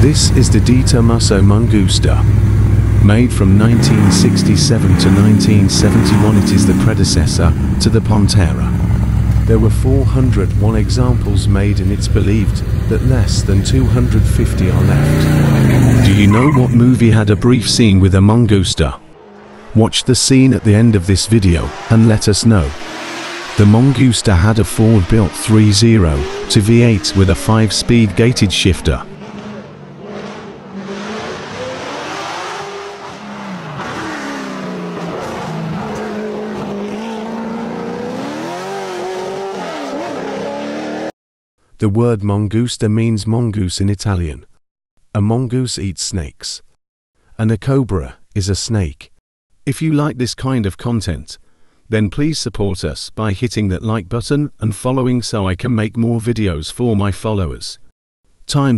This is the De Tomaso Mangusta. Made from 1967 to 1971 it is the predecessor to the Pantera. There were 401 examples made and it's believed that less than 250 are left. Do you know what movie had a brief scene with a Mangusta? Watch the scene at the end of this video and let us know. The Mangusta had a Ford-built 3.0 to V8 with a 5-speed gated shifter. The word mangusta means mongoose in Italian. A mongoose eats snakes. And a cobra is a snake. If you like this kind of content, then please support us by hitting that like button and following so I can make more videos for my followers. Time